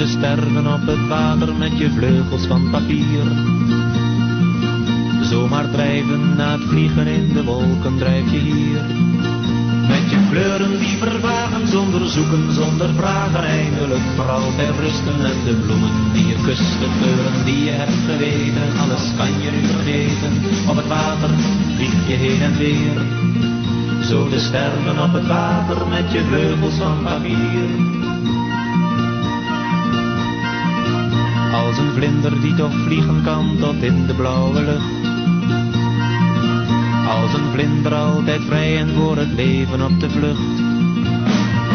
te sterven op het water met je vleugels van papier. Zomaar drijven na het vliegen in de wolken drijf je hier. Met je kleuren die vervagen zonder zoeken, zonder vragen eindelijk voor altijd rusten. En de bloemen die je kust, de kleuren die je hebt geweten, alles kan je nu vergeten. Op het water vlieg je heen en weer. Zo te sterven op het water met je vleugels van papier. Een vlinder die toch vliegen kan tot in de blauwe lucht. Als een vlinder altijd vrij en voor het leven op de vlucht.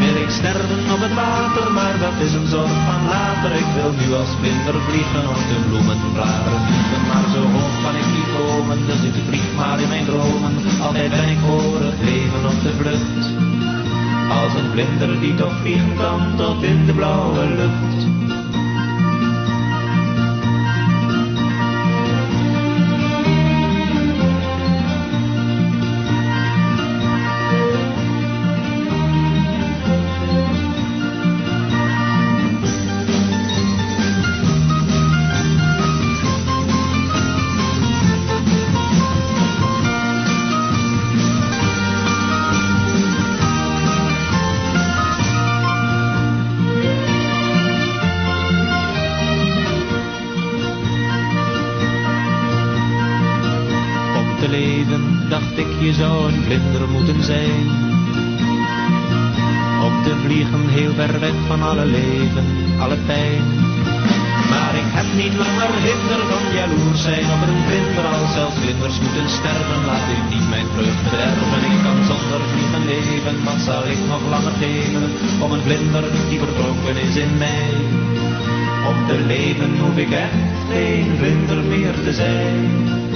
Wil ik sterven op het water, maar dat is een zorg van later. Ik wil nu als vlinder vliegen op de bloemenbladeren vliegen. Maar zo hoog kan ik niet komen, dus ik vlieg maar in mijn dromen. Altijd ben ik voor het leven op de vlucht. Als een vlinder die toch vliegen kan tot in de blauwe lucht. Leven dacht ik je zou een vlinder moeten zijn. Om te vliegen heel ver weg van alle leven, alle pijn. Maar ik heb niet langer hinder van jaloers zijn op een vlinder. Als zelfs vlinders moeten sterven, laat ik niet mijn vreugd bederven. Ik kan zonder vliegen leven, wat zal ik nog langer geven? Om een vlinder die vertrokken is in mij. Om te leven hoef ik echt geen vlinder meer te zijn.